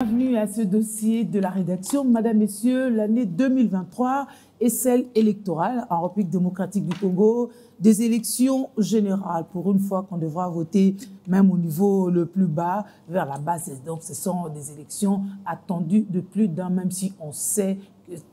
Bienvenue à ce dossier de la rédaction. Madame, Messieurs, l'année 2023 est celle électorale en République démocratique du Congo, des élections générales. Pour une fois qu'on devra voter même au niveau le plus bas, vers la base. Donc, ce sont des élections attendues de plus d'un, même si on sait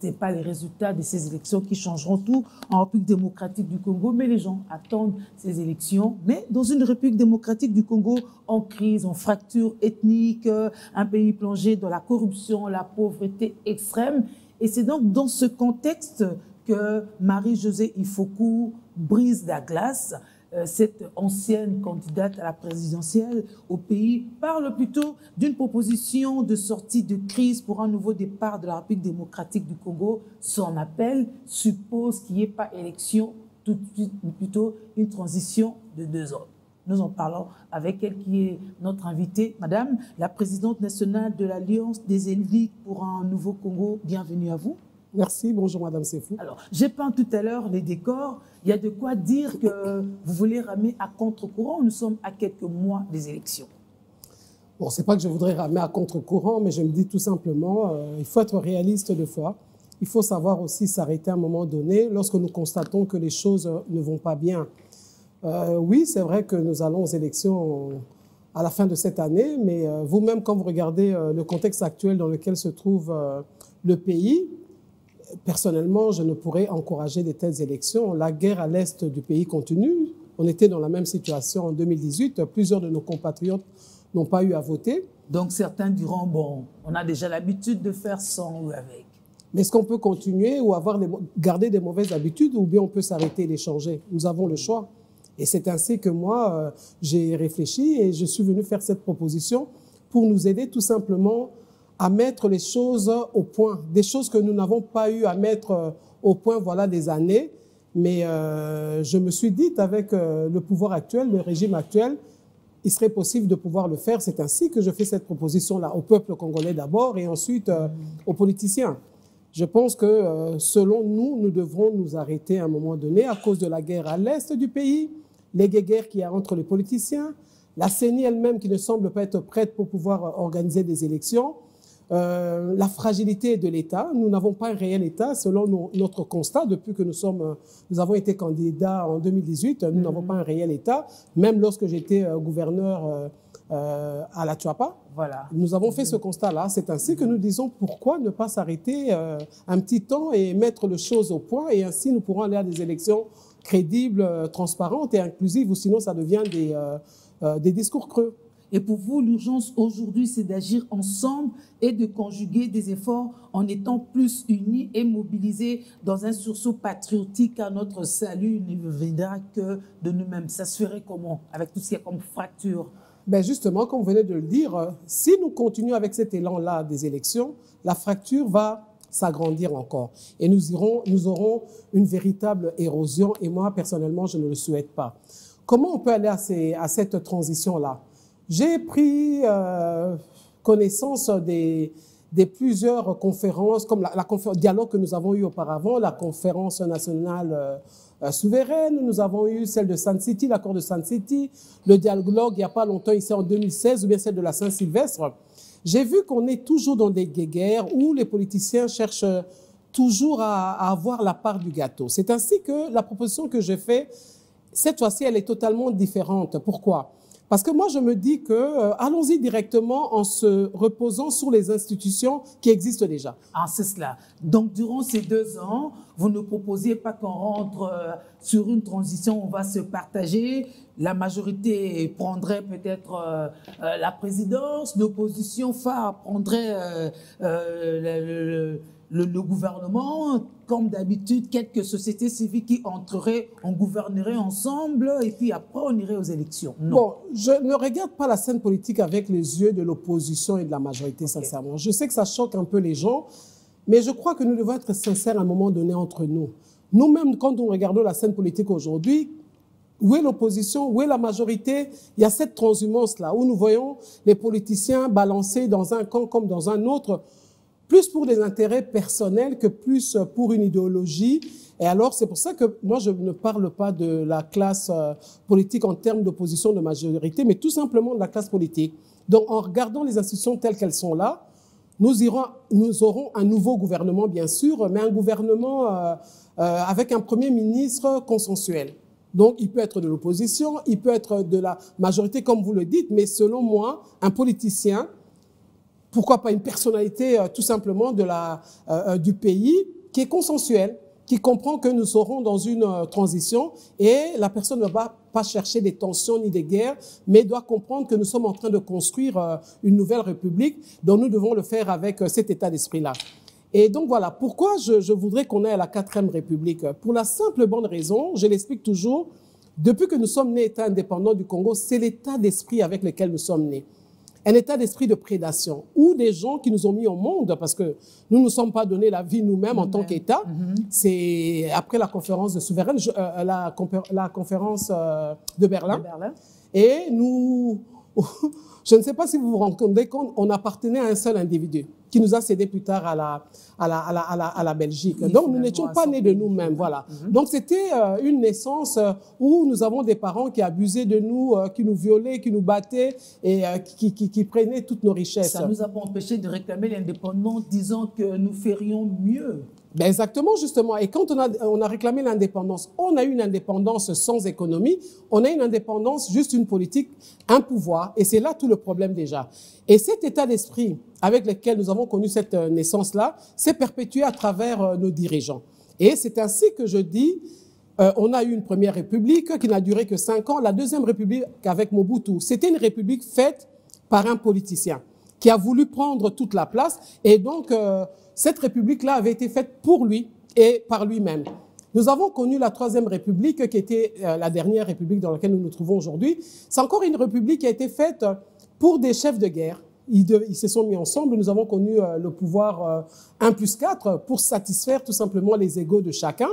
n'est pas les résultats de ces élections qui changeront tout en République démocratique du Congo, mais les gens attendent ces élections. Mais dans une République démocratique du Congo en crise, en fracture ethnique, euh, un pays plongé dans la corruption, la pauvreté extrême. Et c'est donc dans ce contexte que Marie-Josée Ifoku brise la glace cette ancienne candidate à la présidentielle au pays parle plutôt d'une proposition de sortie de crise pour un nouveau départ de la République démocratique du Congo. Son appel suppose qu'il n'y ait pas élection tout de suite, mais plutôt une transition de deux ans. Nous en parlons avec elle qui est notre invitée, Madame la présidente nationale de l'Alliance des élus pour un nouveau Congo. Bienvenue à vous. Merci, bonjour Madame Sefou. Alors, j'ai peint tout à l'heure les décors. Il y a de quoi dire que vous voulez ramer à contre-courant. Nous sommes à quelques mois des élections. Bon, c'est pas que je voudrais ramer à contre-courant, mais je me dis tout simplement, euh, il faut être réaliste de fois. Il faut savoir aussi s'arrêter à un moment donné lorsque nous constatons que les choses ne vont pas bien. Euh, oui, c'est vrai que nous allons aux élections à la fin de cette année, mais euh, vous-même, quand vous regardez le contexte actuel dans lequel se trouve le pays, personnellement, je ne pourrais encourager de telles élections. La guerre à l'est du pays continue. On était dans la même situation en 2018. Plusieurs de nos compatriotes n'ont pas eu à voter. Donc certains diront, bon, on a déjà l'habitude de faire sans ou avec. Mais est-ce qu'on peut continuer ou avoir garder des mauvaises habitudes ou bien on peut s'arrêter et les changer? Nous avons le choix. Et c'est ainsi que moi, euh, j'ai réfléchi et je suis venu faire cette proposition pour nous aider tout simplement à mettre les choses au point, des choses que nous n'avons pas eu à mettre euh, au point voilà des années. Mais euh, je me suis dit avec euh, le pouvoir actuel, le régime actuel, il serait possible de pouvoir le faire. C'est ainsi que je fais cette proposition-là au peuple congolais d'abord et ensuite euh, aux politiciens. Je pense que selon nous, nous devrons nous arrêter à un moment donné à cause de la guerre à l'est du pays, les guerres qu'il y a entre les politiciens, la CENI elle-même qui ne semble pas être prête pour pouvoir organiser des élections, euh, la fragilité de l'État. Nous n'avons pas un réel État selon nos- notre constat depuis que nous sommes, euh, nous avons été candidats en 2018. Nous n'avons pas un réel État. Même lorsque j'étais euh, gouverneur euh, à la Tuapa, Voilà. nous avons fait ce constat-là. C'est ainsi que nous disons pourquoi ne pas s'arrêter un petit temps et mettre les choses au point et ainsi nous pourrons aller à des élections crédibles, transparentes et inclusives ou sinon ça devient des, des discours creux. Et pour vous, l'urgence aujourd'hui, c'est d'agir ensemble et de conjuguer des efforts en étant plus unis et mobilisés dans un sursaut patriotique car notre salut ne viendra que de nous-mêmes. Ça se ferait comment Avec tout ce qu'il y a comme fracture? Ben justement, comme vous venez de le dire, euh, si nous continuons avec cet élan-là des élections, la fracture va s'agrandir encore. Et nous, irons, nous aurons une véritable érosion. Et moi, personnellement, je ne le souhaite pas. Comment on peut aller à, à cette transition-là? J'ai pris euh, connaissance des, plusieurs conférences, comme la, la confé- dialogue que nous avons eu auparavant, la conférence nationale euh, souveraine, nous avons eu celle de Sun City, l'accord de Sun City, le dialogue il n'y a pas longtemps ici en 2016, ou bien celle de la Saint-Sylvestre. J'ai vu qu'on est toujours dans des guerres où les politiciens cherchent toujours à, à avoir la part du gâteau. C'est ainsi que la proposition que je fais, cette fois-ci, elle est totalement différente. Pourquoi? Parce que moi, je me dis que euh, allons-y directement en se reposant sur les institutions qui existent déjà. Ah, c'est cela. Donc, durant ces deux ans, vous ne proposiez pas qu'on rentre euh, sur une transition, on va se partager. La majorité prendrait peut-être euh, la présidence, l'opposition phare prendrait le- le- le gouvernement. Comme d'habitude, quelques sociétés civiles qui entreraient, on gouvernerait ensemble et puis après on irait aux élections. Non. Bon, je ne regarde pas la scène politique avec les yeux de l'opposition et de la majorité, sincèrement. Je sais que ça choque un peu les gens, mais je crois que nous devons être sincères à un moment donné entre nous. Nous-mêmes, quand nous regardons la scène politique aujourd'hui, où est l'opposition Où est la majorité Il y a cette transhumance-là, où nous voyons les politiciens balancer dans un camp comme dans un autre, plus pour des intérêts personnels que plus pour une idéologie. Et alors, c'est pour ça que moi, je ne parle pas de la classe euh, politique en termes d'opposition de majorité, mais tout simplement de la classe politique. Donc, en regardant les institutions telles qu'elles sont là, nous, irons, nous aurons un nouveau gouvernement, bien sûr, mais un gouvernement euh, euh, avec un Premier ministre consensuel. Donc, il peut être de l'opposition, il peut être de la majorité, comme vous le dites, mais selon moi, un politicien, pourquoi pas une personnalité euh, tout simplement de la, du pays qui est consensuel, qui comprend que nous serons dans une transition et la personne ne va pas chercher des tensions ni des guerres, mais doit comprendre que nous sommes en train de construire euh, une nouvelle république, dont nous devons le faire avec euh, cet état d'esprit-là. Et donc voilà, pourquoi je, je voudrais qu'on ait à la quatrième république Pour la simple bonne raison, je l'explique toujours, depuis que nous sommes nés État indépendant du Congo, c'est l'état d'esprit avec lequel nous sommes nés un état d'esprit de prédation, ou des gens qui nous ont mis au monde, parce que nous ne nous sommes pas donné la vie nous-mêmes en tant qu'État. Mm-hmm. C'est après la conférence de souveraine, euh, la, la, conférence euh, de Berlin. de Berlin. Et nous, je ne sais pas si vous vous rendez compte qu'on appartenait à un seul individu qui nous a cédé plus tard à la, à la, à la, à la, à la Belgique. Donc, nous n'étions pas nés de nous-mêmes, voilà. Mhm. Donc, c'était euh, une naissance euh, où nous avons des parents qui abusaient de nous, euh, qui nous violaient, qui nous battaient et qui, qui, qui, prenaient toutes nos richesses. Ça nous a pas empêché de réclamer l'indépendance, disant que nous ferions mieux. Ben exactement, justement. Et quand on a, on a réclamé l'indépendance, on a eu une indépendance sans économie, on a une indépendance, juste une politique, un pouvoir. Et c'est là tout le problème déjà. Et cet état d'esprit avec lequel nous avons connu cette euh, naissance-là s'est perpétué à travers euh, nos dirigeants. Et c'est ainsi que je dis, euh, on a eu une première république qui n'a duré que cinq ans. La deuxième république avec Mobutu, c'était une république faite par un politicien qui a voulu prendre toute la place. Et donc, euh, cette république-là avait été faite pour lui et par lui-même. Nous avons connu la Troisième République, qui était euh, la dernière république dans laquelle nous nous trouvons aujourd'hui. C'est encore une république qui a été faite pour des chefs de guerre. Ils, ils se sont mis ensemble. Nous avons connu euh, le pouvoir 1 plus 4 pour satisfaire tout simplement les égaux de chacun.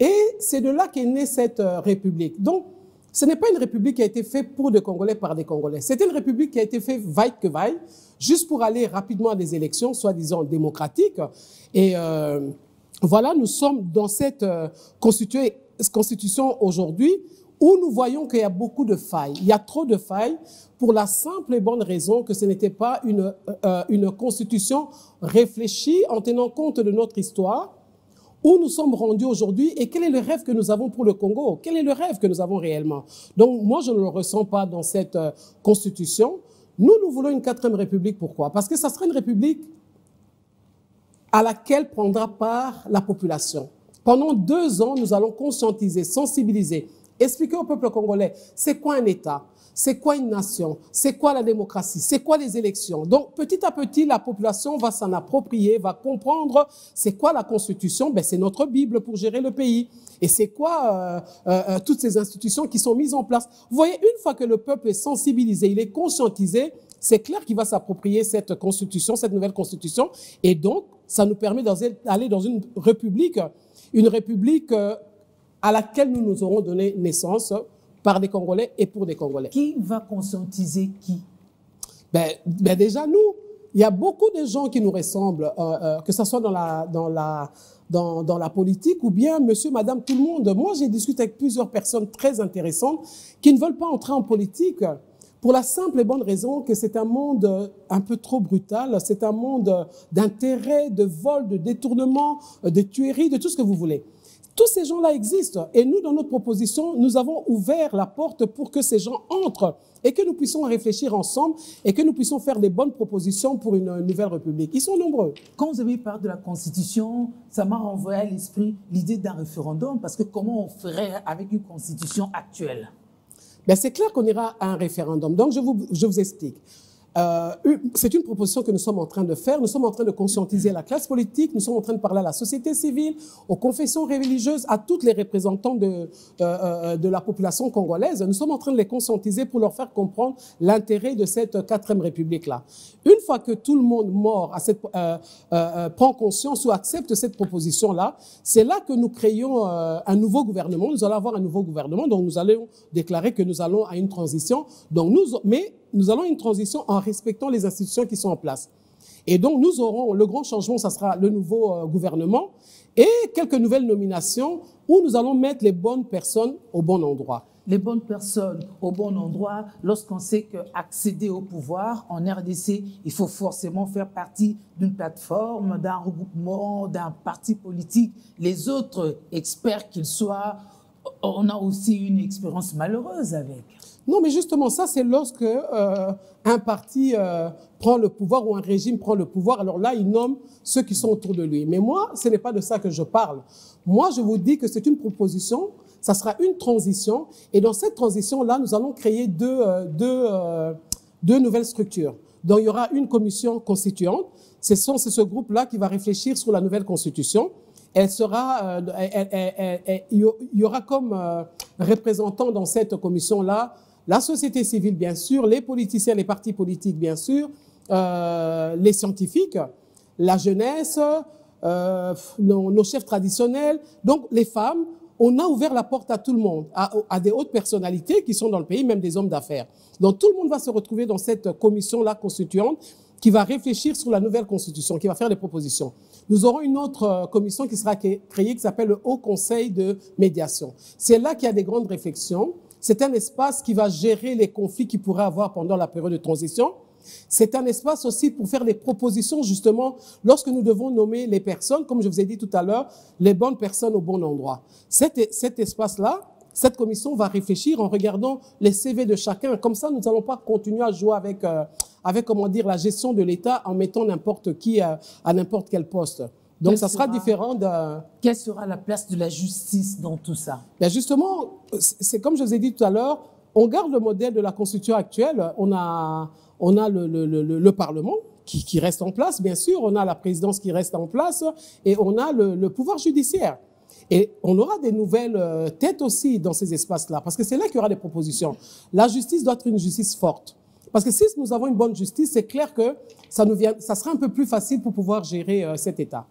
Et c'est de là qu'est née cette république. Donc, ce n'est pas une république qui a été faite pour des Congolais par des Congolais. C'était une république qui a été faite vaille que vaille, juste pour aller rapidement à des élections, soi-disant démocratiques. Et euh, voilà, nous sommes dans cette euh, constitution aujourd'hui où nous voyons qu'il y a beaucoup de failles. Il y a trop de failles pour la simple et bonne raison que ce n'était pas une, euh, une constitution réfléchie en tenant compte de notre histoire, où nous sommes rendus aujourd'hui et quel est le rêve que nous avons pour le Congo? Quel est le rêve que nous avons réellement? Donc moi, je ne le ressens pas dans cette constitution. Nous, nous voulons une quatrième république. Pourquoi? Parce que ça sera une république à laquelle prendra part la population. Pendant deux ans, nous allons conscientiser, sensibiliser, expliquer au peuple congolais c'est quoi un État, c'est quoi une nation, c'est quoi la démocratie, c'est quoi les élections? Donc petit à petit, la population va s'en approprier, va comprendre c'est quoi la Constitution, ben, c'est notre Bible pour gérer le pays. Et c'est quoi euh, euh, euh, toutes ces institutions qui sont mises en place. Vous voyez, une fois que le peuple est sensibilisé, il est conscientisé, c'est clair qu'il va s'approprier cette constitution, cette nouvelle constitution. Et donc, ça nous permet d'aller dans une république, une république à laquelle nous nous aurons donné naissance par des Congolais et pour des Congolais. Qui va conscientiser qui? Ben, ben déjà, nous, il y a beaucoup de gens qui nous ressemblent, euh, euh, que ce soit dans la, dans, la, dans, dans la politique ou bien monsieur, madame, tout le monde. Moi, j'ai discuté avec plusieurs personnes très intéressantes qui ne veulent pas entrer en politique pour la simple et bonne raison que c'est un monde un peu trop brutal, c'est un monde d'intérêt, de vol, de détournement, de tuerie, de tout ce que vous voulez. Tous ces gens-là existent. Et nous, dans notre proposition, nous avons ouvert la porte pour que ces gens entrent et que nous puissions réfléchir ensemble et que nous puissions faire des bonnes propositions pour une nouvelle République. Ils sont nombreux. Quand vous avez parlé de la Constitution, ça m'a renvoyé à l'esprit l'idée d'un référendum, parce que comment on ferait avec une Constitution actuelle? Ben, C'est clair qu'on ira à un référendum. Donc, je vous, je vous explique. Euh, c'est une proposition que nous sommes en train de faire. Nous sommes en train de conscientiser la classe politique, nous sommes en train de parler à la société civile, aux confessions religieuses, à toutes les représentants de, euh, euh, de la population congolaise. Nous sommes en train de les conscientiser pour leur faire comprendre l'intérêt de cette quatrième république-là. Une fois que tout le monde mort à cette, euh, euh, prend conscience ou accepte cette proposition-là, c'est là que nous créons un nouveau gouvernement. Nous allons avoir un nouveau gouvernement, donc nous allons déclarer que nous allons à une transition. Donc nous, mais nous allons une transition en respectant les institutions qui sont en place. Et donc, nous aurons le grand changement, ça sera le nouveau euh, gouvernement et quelques nouvelles nominations où nous allons mettre les bonnes personnes au bon endroit. les bonnes personnes au bon endroit lorsqu'on sait qu'accéder au pouvoir en RDC, il faut forcément faire partie d'une plateforme, d'un regroupement, d'un parti politique. Les autres experts qu'ils soient, on a aussi une expérience malheureuse avec. Non, mais justement, ça, c'est lorsque euh, un parti euh, prend le pouvoir ou un régime prend le pouvoir. Alors là, il nomme ceux qui sont autour de lui. Mais moi, ce n'est pas de ça que je parle. Moi, je vous dis que c'est une proposition, ça sera une transition. Et dans cette transition-là, nous allons créer deux, euh, deux, deux nouvelles structures. Donc, il y aura une commission constituante. C'est ce groupe-là qui va réfléchir sur la nouvelle constitution. Elle sera, il y aura comme représentants dans cette commission-là la société civile, bien sûr, les politiciens, les partis politiques, bien sûr, euh, les scientifiques, la jeunesse, euh, nos, chefs traditionnels, donc les femmes. On a ouvert la porte à tout le monde, à, à des hautes personnalités qui sont dans le pays, même des hommes d'affaires. Donc tout le monde va se retrouver dans cette commission-là constituante qui va réfléchir sur la nouvelle constitution, qui va faire des propositions. Nous aurons une autre euh, commission qui sera créée, qui s'appelle le Haut Conseil de médiation. C'est là qu'il y a des grandes réflexions. C'est un espace qui va gérer les conflits qu'il pourrait avoir pendant la période de transition. C'est un espace aussi pour faire des propositions, justement, lorsque nous devons nommer les personnes, comme je vous ai dit tout à l'heure, les bonnes personnes au bon endroit. Cet, espace-là, cette commission va réfléchir en regardant les CV de chacun. Comme ça, nous n'allons pas continuer à jouer avec, euh, avec comment dire, la gestion de l'État en mettant n'importe qui à, à n'importe quel poste. Donc, Quelle ça sera, sera, différent de... Quelle sera la place de la justice dans tout ça? Ben Justement, c'est comme je vous ai dit tout à l'heure, on garde le modèle de la Constitution actuelle. On a, on a le, le, le, le Parlement qui, qui, reste en place, bien sûr. On a la présidence qui reste en place. Et on a le, pouvoir judiciaire. Et on aura des nouvelles euh, têtes aussi dans ces espaces-là, parce que c'est là qu'il y aura des propositions. La justice doit être une justice forte. Parce que si nous avons une bonne justice, c'est clair que ça, nous vient, ça sera un peu plus facile pour pouvoir gérer euh, cet État.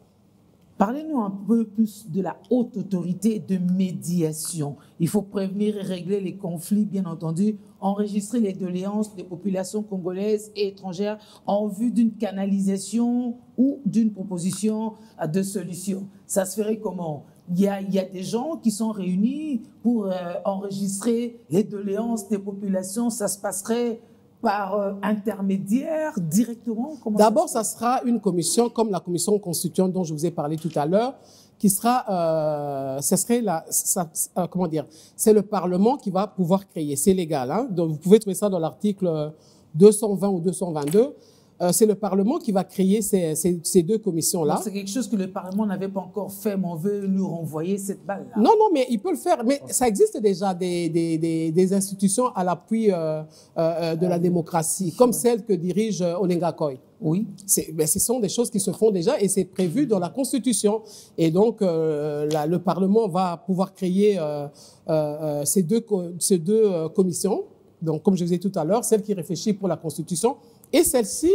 Parlez-nous un peu plus de la haute autorité de médiation. Il faut prévenir et régler les conflits, bien entendu, enregistrer les doléances des populations congolaises et étrangères en vue d'une canalisation ou d'une proposition de solution. Ça se ferait comment? Il y, a, des gens qui sont réunis pour euh, enregistrer les doléances des populations. Ça se passerait par euh, intermédiaire, directement D'abord, ça, sera une commission comme la commission constituante dont je vous ai parlé tout à l'heure, qui sera, euh, ce serait la, ça, euh, comment dire, c'est le Parlement qui va pouvoir créer, c'est légal. Hein, donc vous pouvez trouver ça dans l'article 220 ou 222 euh, c'est le Parlement qui va créer ces, ces, ces deux commissions-là. C'est quelque chose que le Parlement n'avait pas encore fait, mais on veut nous renvoyer cette balle-là. Non, non, mais il peut le faire. Mais ça existe déjà des, des, des, des institutions à l'appui euh, euh, de la démocratie, comme celle que dirige Onenga Koy. Oui. Ben, ce sont des choses qui se font déjà et c'est prévu dans la Constitution. Et donc, euh, la, le Parlement va pouvoir créer euh, euh, ces deux, ces deux commissions. Donc, comme je vous ai dit tout à l'heure, celle qui réfléchit pour la Constitution et celle-ci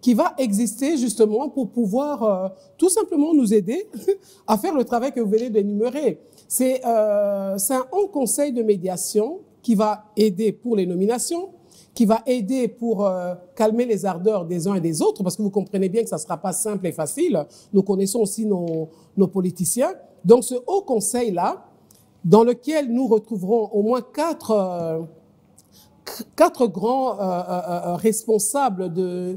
qui va exister justement pour pouvoir euh, tout simplement nous aider à faire le travail que vous venez d'énumérer. C'est euh, un haut conseil de médiation qui va aider pour les nominations, qui va aider pour euh, calmer les ardeurs des uns et des autres, parce que vous comprenez bien que ça ne sera pas simple et facile. Nous connaissons aussi nos, nos politiciens. Donc ce haut conseil-là, dans lequel nous retrouverons au moins quatre, euh, quatre grands euh, euh, responsables de,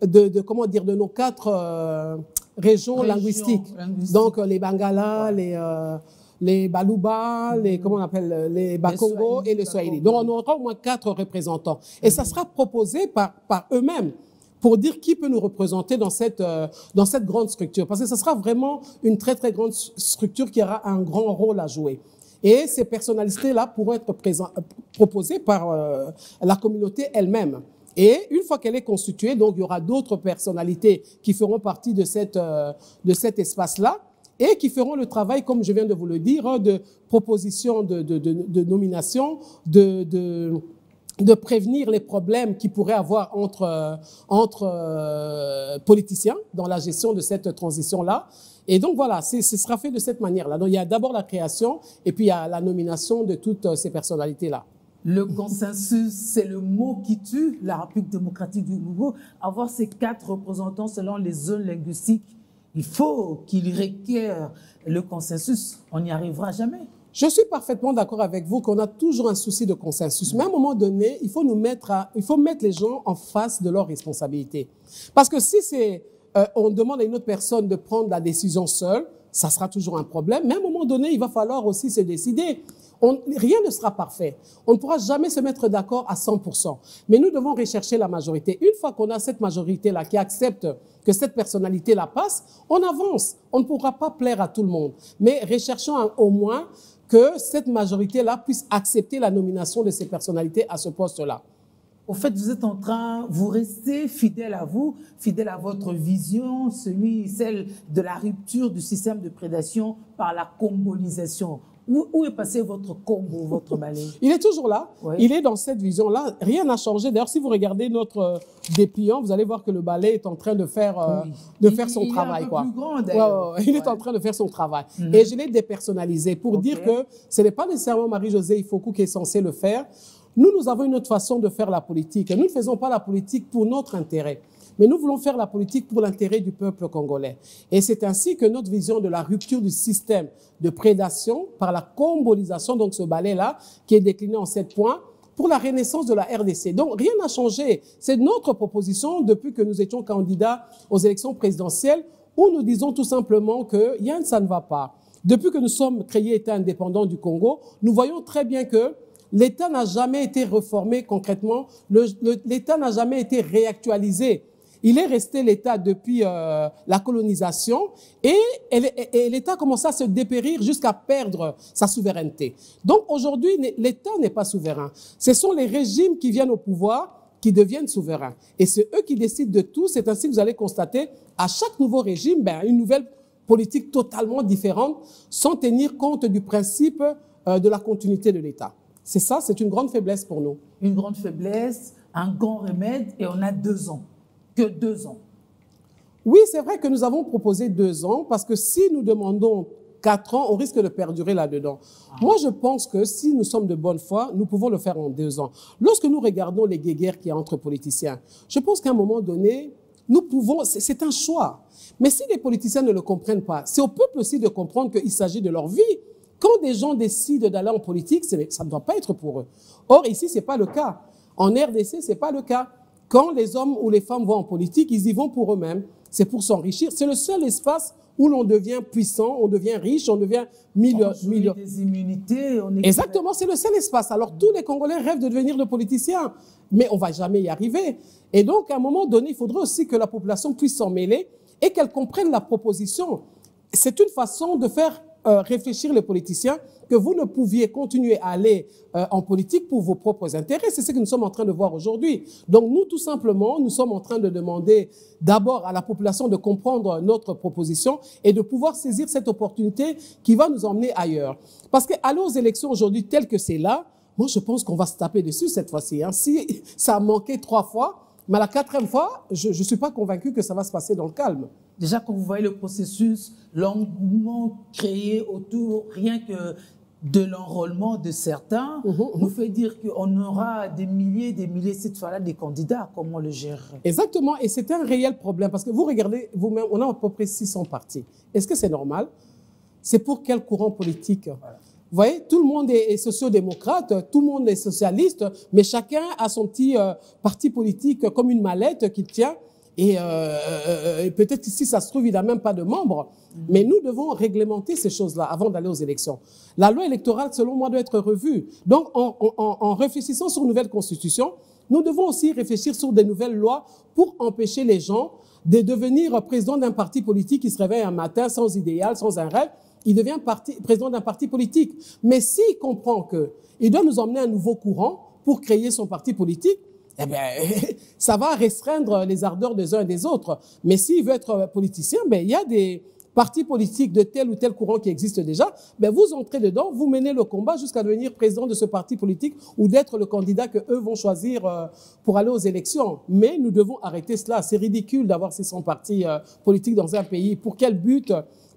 de, de, comment dire, de nos quatre euh, régions Région linguistiques. Donc, les Bangala, ouais. les, euh, les Baluba, mmh. les, comment on appelle, les Bakongo et les Swahili. Donc, on aura au moins quatre représentants. Et mmh. ça sera proposé par, par eux-mêmes pour dire qui peut nous représenter dans cette, euh, dans cette grande structure. Parce que ce sera vraiment une très, très grande structure qui aura un grand rôle à jouer. Et ces personnalités-là pourront être présent, proposées par euh, la communauté elle-même. Et une fois qu'elle est constituée, donc il y aura d'autres personnalités qui feront partie de, cette, euh, de cet espace-là et qui feront le travail, comme je viens de vous le dire, de proposition de, de, nomination, de, de, prévenir les problèmes qui pourraient avoir entre, euh, entre euh, politiciens dans la gestion de cette transition-là. Et donc voilà, ce sera fait de cette manière-là. Donc il y a d'abord la création et puis il y a la nomination de toutes ces personnalités-là. Le consensus, c'est le mot qui tue la République démocratique du Congo. Avoir ces quatre représentants selon les zones linguistiques, il faut qu'il requiert le consensus. On n'y arrivera jamais. Je suis parfaitement d'accord avec vous qu'on a toujours un souci de consensus. Mais à un moment donné, il faut nous mettre, à, il faut mettre les gens en face de leurs responsabilités. Parce que si c'est, euh, on demande à une autre personne de prendre la décision seule, ça sera toujours un problème. Mais à un moment donné, il va falloir aussi se décider. On, rien ne sera parfait. On ne pourra jamais se mettre d'accord à 100%. Mais nous devons rechercher la majorité. Une fois qu'on a cette majorité-là qui accepte que cette personnalité-là passe, on avance. On ne pourra pas plaire à tout le monde. Mais recherchons au moins que cette majorité-là puisse accepter la nomination de ces personnalités à ce poste-là. Au fait, vous êtes en train, vous restez fidèle à vous, fidèle à votre vision, celui, celle de la rupture du système de prédation par la combolisation. Où, est passé votre combo, votre balai? Il est toujours là. Il est dans cette vision-là. Rien n'a changé. D'ailleurs, si vous regardez notre euh, dépliant, vous allez voir que le balai est en train de faire, euh, de faire son travail. quoi. Plus grand, il est en train de faire son travail. Mhm. Et je l'ai dépersonnalisé pour dire que ce n'est pas nécessairement Marie-Josée Ifoku qui est censée le faire. Nous, nous avons une autre façon de faire la politique. Nous ne faisons pas la politique pour notre intérêt. Mais nous voulons faire la politique pour l'intérêt du peuple congolais. Et c'est ainsi que notre vision de la rupture du système de prédation par la combolisation, donc ce balai-là, qui est décliné en sept points, pour la renaissance de la RDC. Donc rien n'a changé. C'est notre proposition depuis que nous étions candidats aux élections présidentielles où nous disons tout simplement que Yann, ça ne va pas. Depuis que nous sommes créés État indépendant du Congo, nous voyons très bien que l'État n'a jamais été réformé concrètement, l'État n'a jamais été réactualisé. Il est resté l'État depuis euh, la colonisation et, l'État commence à se dépérir jusqu'à perdre sa souveraineté. Donc aujourd'hui, l'État n'est pas souverain. Ce sont les régimes qui viennent au pouvoir qui deviennent souverains. Et c'est eux qui décident de tout. C'est ainsi que vous allez constater à chaque nouveau régime, ben, une nouvelle politique totalement différente sans tenir compte du principe euh, de la continuité de l'État. C'est ça, c'est une grande faiblesse pour nous. Une grande faiblesse, un grand remède, et on a deux ans que deux ans. Oui, c'est vrai que nous avons proposé deux ans parce que si nous demandons quatre ans, on risque de perdurer là-dedans. Ah. Moi, je pense que si nous sommes de bonne foi, nous pouvons le faire en deux ans. Lorsque nous regardons les guéguerres qu'il y a entre politiciens, je pense qu'à un moment donné, nous pouvons, c'est un choix. Mais si les politiciens ne le comprennent pas, c'est au peuple aussi de comprendre qu'il s'agit de leur vie. Quand des gens décident d'aller en politique, ça ne doit pas être pour eux. Or, ici, ce n'est pas le cas. En RDC, ce n'est pas le cas. Quand les hommes ou les femmes vont en politique, ils y vont pour eux-mêmes. C'est pour s'enrichir. C'est le seul espace où l'on devient puissant, on devient riche, on devient millionnaire. On des immunités. On est Exactement, c'est le seul espace. Alors tous les Congolais rêvent de devenir des politiciens, mais on va jamais y arriver. Et donc, à un moment donné, il faudrait aussi que la population puisse s'en mêler et qu'elle comprenne la proposition. C'est une façon de faire euh, réfléchir les politiciens que vous ne pouviez continuer à aller euh, en politique pour vos propres intérêts. C'est ce que nous sommes en train de voir aujourd'hui. Donc nous, tout simplement, nous sommes en train de demander d'abord à la population de comprendre notre proposition et de pouvoir saisir cette opportunité qui va nous emmener ailleurs. Parce qu'aller aux élections aujourd'hui telles que c'est là, moi je pense qu'on va se taper dessus cette fois-ci. Hein. Si ça a manqué trois fois, mais la quatrième fois, je ne suis pas convaincu que ça va se passer dans le calme. Déjà, quand vous voyez le processus, l'engouement créé autour, rien que de l'enrôlement de certains, mhm, mhm. nous fait dire qu'on aura des milliers, des milliers, cette fois-là, des candidats. Comment le gérer Exactement. Et c'est un réel problème parce que vous regardez vous-même, on a à peu près 600 partis. Est-ce que c'est normal? C'est pour quel courant politique? Vous voyez, tout le monde est, sociodémocrate, tout le monde est socialiste, mais chacun a son petit euh, parti politique comme une mallette qu'il tient. Et euh, euh, peut-être ici, ça se trouve, il n'a même pas de membres. Mais nous devons réglementer ces choses-là avant d'aller aux élections. La loi électorale, selon moi, doit être revue. Donc, en, en, en réfléchissant sur une nouvelle constitution, nous devons aussi réfléchir sur des nouvelles lois pour empêcher les gens de devenir président d'un parti politique qui se réveille un matin sans idéal, sans un rêve, il devient parti, président d'un parti politique. Mais s'il comprend qu'il doit nous emmener un nouveau courant pour créer son parti politique, eh bien, ça va restreindre les ardeurs des uns et des autres. Mais s'il veut être politicien, ben, il y a des partis politiques de tel ou tel courant qui existent déjà. Ben, vous entrez dedans, vous menez le combat jusqu'à devenir président de ce parti politique ou d'être le candidat que eux vont choisir euh, pour aller aux élections. Mais nous devons arrêter cela. C'est ridicule d'avoir 600 partis euh, politiques dans un pays. Pour quel but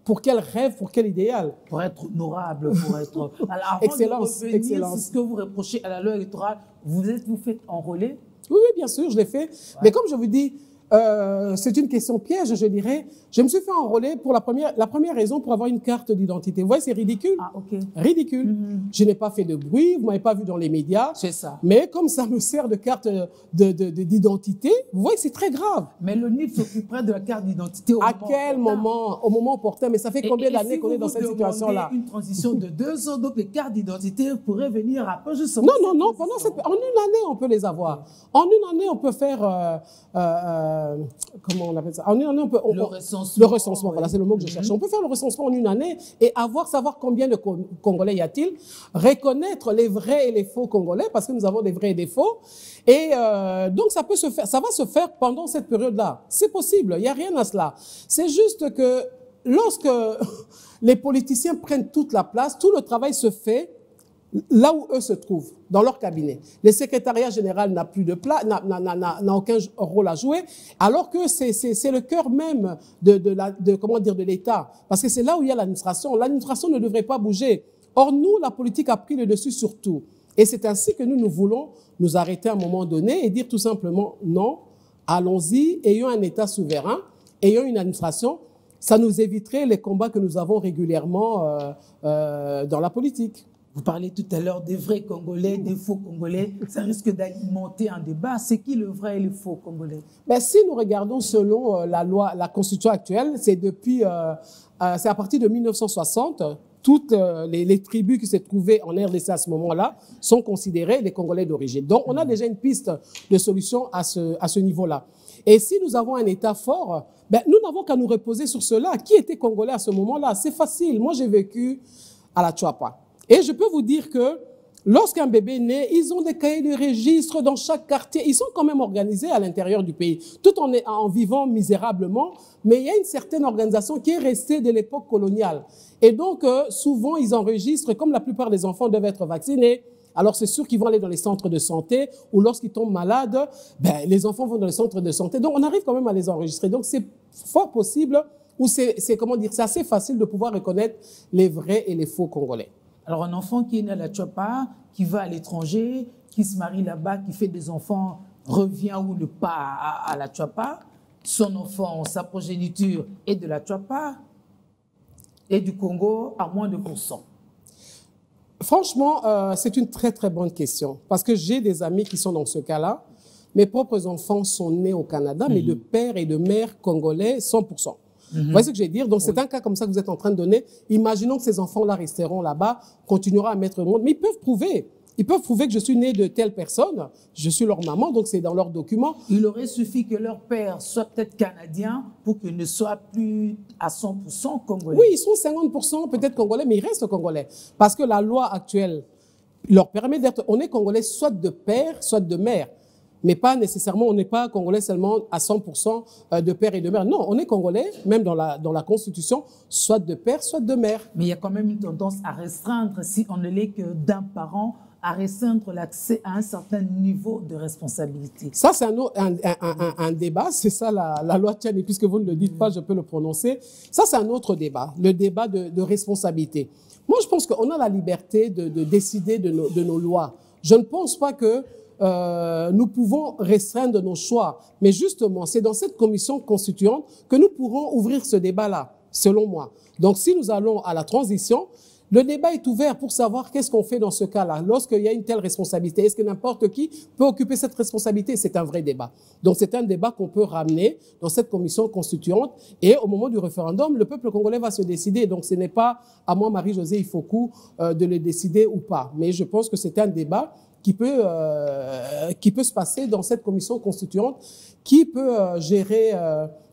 pour quel rêve, pour quel idéal? Pour être honorable, pour être... Alors, excellence, excellence. ce que vous reprochez à la loi électorale, vous êtes, vous faites enrôler Oui, oui, bien sûr, je l'ai fait. Mais comme je vous dis, euh, c'est une question piège, je dirais. Je me suis fait enrôler pour la première, la première raison pour avoir une carte d'identité. Vous voyez, c'est ridicule. Ah. Ridicule. Mhm. Je n'ai pas fait de bruit, vous m'avez pas vu dans les médias. C'est ça. Mais comme ça me sert de carte de- de- de- d'identité, vous voyez, c'est très grave. Mais le NIP s'occuperait de la carte d'identité au À moment quel opportun. moment, au moment opportun, mais ça fait Et- combien d'années si qu'on est dans cette situation-là? une transition de deux ans, donc les cartes d'identité pourraient venir après justement. Non, non, non, pendant cette, en une année, on peut les avoir. En une année, on peut faire, euh, euh, euh, comment on appelle ça? En une année, on peut... on- Le on- recensement. le recensement, voilà, c'est le mot que je cherchais. On peut faire le recensement en une année et avoir, savoir combien de Con- Congolais y a-t-il, reconnaître les vrais et les faux Congolais, parce que nous avons des vrais et des faux. Et euh, donc, ça peut se faire, ça va se faire pendant cette période-là. C'est possible, il n'y a rien à cela. C'est juste que lorsque les politiciens prennent toute la place, tout le travail se fait là où eux se trouvent, dans leur cabinet. Le secrétariat général n'a plus de place, n'a- aucun rôle à jouer, alors que c'est le cœur même de, de, la, de, comment dire, de l'État. Parce que c'est là où il y a l'administration. L'administration ne devrait pas bouger. Or, nous, la politique a pris le dessus sur tout. Et c'est ainsi que nous, nous voulons nous arrêter à un moment donné et dire tout simplement non, allons-y, ayons un État souverain, ayons une administration. Ça nous éviterait les combats que nous avons régulièrement euh, euh, dans la politique. Vous parlez tout à l'heure des vrais Congolais, des faux Congolais. Ça risque d'alimenter un débat. C'est qui le vrai et le faux Congolais? Ben, si nous regardons selon euh, la loi, la constitution actuelle, c'est depuis, euh, euh, c'est à partir de 1960, toutes les, les tribus qui se trouvaient en RDC à ce moment-là sont considérées les Congolais d'origine. Donc, on a déjà une piste de solution à ce, à ce niveau-là. Et si nous avons un État fort, ben, nous n'avons qu'à nous reposer sur cela. Qui était Congolais à ce moment-là? C'est facile. Moi, j'ai vécu à la Chuapa. Et je peux vous dire que Lorsqu'un bébé naît, ils ont des cahiers de registre dans chaque quartier. Ils sont quand même organisés à l'intérieur du pays, tout en, en vivant misérablement. Mais il y a une certaine organisation qui est restée de l'époque coloniale. Et donc, euh, souvent, ils enregistrent, comme la plupart des enfants doivent être vaccinés, alors c'est sûr qu'ils vont aller dans les centres de santé ou lorsqu'ils tombent malades, ben, les enfants vont dans les centres de santé. Donc, on arrive quand même à les enregistrer. Donc, c'est fort possible ou c'est, comment dire, c'est assez facile de pouvoir reconnaître les vrais et les faux Congolais. Alors, un enfant qui est né à la Tchapa, qui va à l'étranger, qui se marie là-bas, qui fait des enfants, revient ou ne pas à, à la Tchapa, son enfant, sa progéniture est de la Tchapa et du Congo à moins de pourcent. Franchement, euh, c'est une très très bonne question parce que j'ai des amis qui sont dans ce cas-là. Mes propres enfants sont nés au Canada, mais de père et de mère congolais 100%. Vous voyez ce que je veux dire? Donc, c'est un cas comme ça que vous êtes en train de donner. Imaginons que ces enfants-là resteront là-bas, continueront à mettre au monde, mais ils peuvent prouver. Ils peuvent prouver que je suis né de telle personne, je suis leur maman, donc c'est dans leurs documents. Il aurait suffi que leur père soit peut-être canadien pour qu'ils ne soient plus à 100% congolais. Oui, ils sont 50% peut-être congolais, mais ils restent congolais. Parce que la loi actuelle leur permet d'être, on est congolais soit de père, soit de mère. Mais pas nécessairement, on n'est pas congolais seulement à 100% de père et de mère. Non, on est congolais, même dans la, dans la constitution, soit de père, soit de mère. Mais il y a quand même une tendance à restreindre, si on ne l'est que d'un parent, à restreindre l'accès à un certain niveau de responsabilité. Ça, c'est un, un, un, débat. C'est ça la, la loi Tchani. Puisque vous ne le dites pas, je peux le prononcer. Ça, c'est un autre débat, le débat de, de responsabilité. Moi, je pense qu'on a la liberté de, de décider de nos, de nos lois. Je ne pense pas que euh, nous pouvons restreindre nos choix. Mais justement, c'est dans cette commission constituante que nous pourrons ouvrir ce débat-là, selon moi. Donc, si nous allons à la transition, le débat est ouvert pour savoir qu'est-ce qu'on fait dans ce cas-là. Lorsqu'il y a une telle responsabilité, est-ce que n'importe qui peut occuper cette responsabilité? C'est un vrai débat. Donc c'est un débat qu'on peut ramener dans cette commission constituante et au moment du référendum, le peuple congolais va se décider. Donc ce n'est pas à moi, Marie-Josée Ifoku, euh, de le décider ou pas. Mais je pense que c'est un débat qui peut, euh, qui peut se passer dans cette commission constituante, qui peut euh, gérer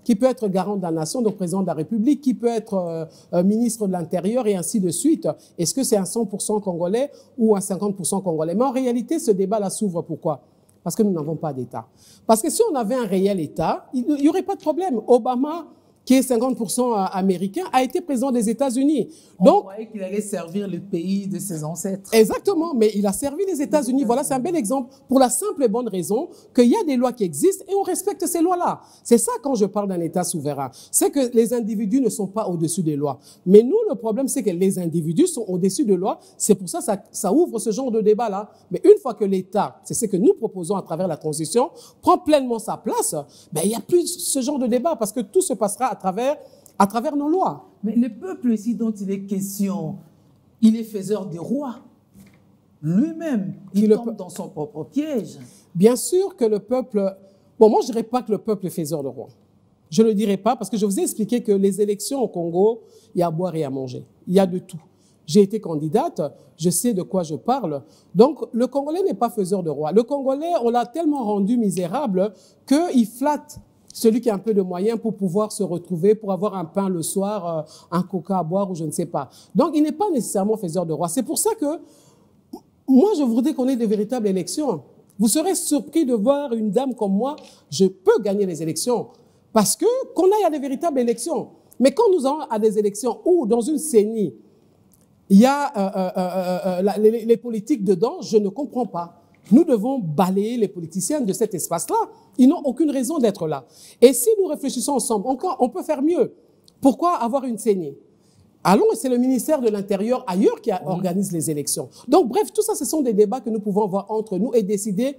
qui peut être garant de la nation, donc président de la République, qui peut être euh, ministre de l'Intérieur et ainsi de suite. Est-ce que c'est un 100% congolais ou un 50% congolais? Mais en réalité, ce débat-là s'ouvre. Pourquoi? Parce que nous n'avons pas d'État. Parce que si on avait un réel État, il n'y aurait pas de problème. Obama qui est 50% américain, a été président des États-Unis. Donc, on croyait qu'il allait servir le pays de ses ancêtres. Exactement, mais il a servi les États-Unis. Voilà, c'est un bel exemple pour la simple et bonne raison qu'il y a des lois qui existent et on respecte ces lois-là. C'est ça quand je parle d'un État souverain. C'est que les individus ne sont pas au-dessus des lois. Mais nous, le problème, c'est que les individus sont au-dessus des lois. C'est pour ça que ça, ça ouvre ce genre de débat-là. Mais une fois que l'État, c'est ce que nous proposons à travers la transition, prend pleinement sa place, ben, il n'y a plus ce genre de débat parce que tout se passera à travers, à travers nos lois. Mais le peuple ici dont il est question, il est faiseur des rois. Lui-même, il tombe dans son propre piège. Bien sûr que le peuple... Bon, moi, je ne dirais pas que le peuple est faiseur de rois. Je ne le dirai pas parce que je vous ai expliqué que les élections au Congo, il y a à boire et à manger. Il y a de tout. J'ai été candidate, je sais de quoi je parle. Donc, le Congolais n'est pas faiseur de roi. Le Congolais, on l'a tellement rendu misérable qu'il flatte celui qui a un peu de moyens pour pouvoir se retrouver, pour avoir un pain le soir, euh, un coca à boire ou je ne sais pas. Donc, il n'est pas nécessairement faiseur de roi. C'est pour ça que moi, je voudrais qu'on ait de véritables élections. Vous serez surpris de voir une dame comme moi, je peux gagner les élections. Parce que qu'on aille à des véritables élections. Mais quand nous allons à des élections ou dans une CENI, il y a euh, euh, les politiques dedans, je ne comprends pas. Nous devons balayer les politiciens de cet espace-là. Ils n'ont aucune raison d'être là. Et si nous réfléchissons ensemble, encore, on peut faire mieux. Pourquoi avoir une saignée? Allons, c'est le ministère de l'Intérieur ailleurs qui organise les élections. Donc, bref, tout ça, ce sont des débats que nous pouvons avoir entre nous et décider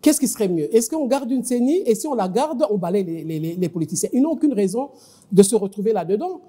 qu'est-ce qui serait mieux. Est-ce qu'on garde une CENI et si on la garde, on balaye les, les politiciens Ils n'ont aucune raison de se retrouver là-dedans.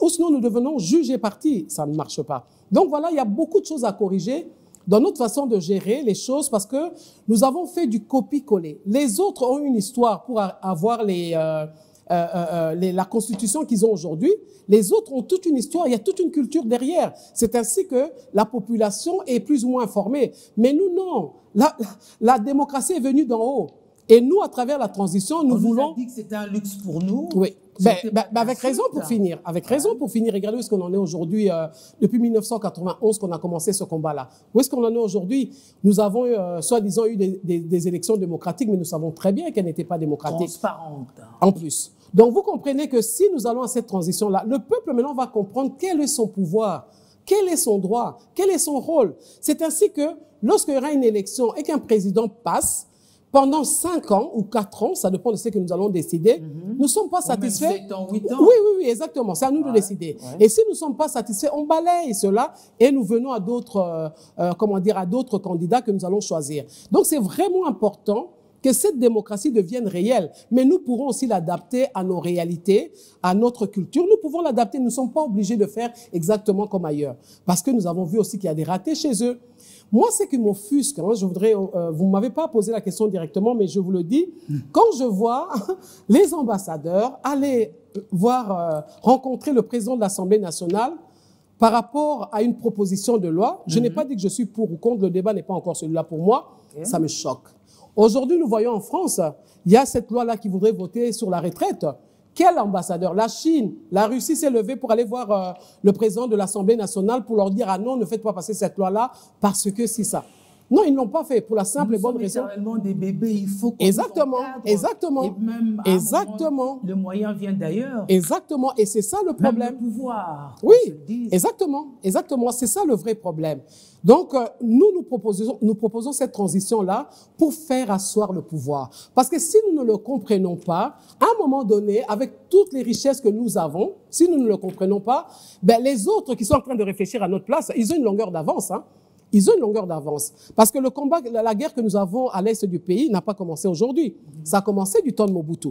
Ou sinon, nous devenons juges et partis. Ça ne marche pas. Donc voilà, il y a beaucoup de choses à corriger dans notre façon de gérer les choses parce que nous avons fait du copie-coller. Les autres ont une histoire pour avoir les, euh, euh, euh, les la constitution qu'ils ont aujourd'hui. Les autres ont toute une histoire, il y a toute une culture derrière. C'est ainsi que la population est plus ou moins informée. Mais nous, non. La, la démocratie est venue d'en haut. Et nous, à travers la transition, nous On voulons... A dit que c'était un luxe pour nous. Oui. Ben, ben, ben, avec raison pour finir. Avec raison pour finir. Regardez où est-ce qu'on en est aujourd'hui. Euh, depuis 1991 qu'on a commencé ce combat-là. Où est-ce qu'on en est aujourd'hui? Nous avons, euh, soi-disant, eu des, des, des, élections démocratiques, mais nous savons très bien qu'elles n'étaient pas démocratiques. Transparentes. En plus. Donc vous comprenez que si nous allons à cette transition-là, le peuple maintenant va comprendre quel est son pouvoir, quel est son droit, quel est son rôle. C'est ainsi que lorsqu'il y aura une élection et qu'un président passe, pendant cinq ans ou quatre ans, ça dépend de ce que nous allons décider, mm -hmm. nous ne sommes pas satisfaits. Ans, 8 ans. Oui, oui, oui, exactement. C'est à nous ouais, de décider. Ouais. Et si nous ne sommes pas satisfaits, on balaye cela et nous venons à d'autres, euh, euh, comment dire, à d'autres candidats que nous allons choisir. Donc c'est vraiment important que cette démocratie devienne réelle. Mais nous pourrons aussi l'adapter à nos réalités, à notre culture. Nous pouvons l'adapter. Nous ne sommes pas obligés de faire exactement comme ailleurs. Parce que nous avons vu aussi qu'il y a des ratés chez eux. Moi, ce qui m'offusque, hein, je voudrais, euh, vous ne m'avez pas posé la question directement, mais je vous le dis, mmh. quand je vois les ambassadeurs aller voir, euh, rencontrer le président de l'Assemblée nationale par rapport à une proposition de loi, je mmh. n'ai pas dit que je suis pour ou contre, le débat n'est pas encore celui-là pour moi, okay. ça me choque. Aujourd'hui, nous voyons en France, il y a cette loi-là qui voudrait voter sur la retraite. Quel ambassadeur? La Chine, la Russie s'est levée pour aller voir euh, le président de l'Assemblée nationale pour leur dire ah non, ne faites pas passer cette loi-là parce que c'est ça. Non, ils ne l'ont pas fait pour la simple Nous et bonne raison. des bébés, il faut Exactement, exactement. Et même exactement. Moment, le moyen vient d'ailleurs. Exactement, et c'est ça le problème. Même le pouvoir. Oui, exactement, exactement. C'est ça le vrai problème. Donc, euh, nous, nous proposons, nous proposons cette transition-là pour faire asseoir le pouvoir. Parce que si nous ne le comprenons pas, à un moment donné, avec toutes les richesses que nous avons, si nous ne le comprenons pas, ben, les autres qui sont en train de réfléchir à notre place, ils ont une longueur d'avance. Hein. Ils ont une longueur d'avance. Parce que le combat, la guerre que nous avons à l'est du pays n'a pas commencé aujourd'hui. Ça a commencé du temps de Mobutu.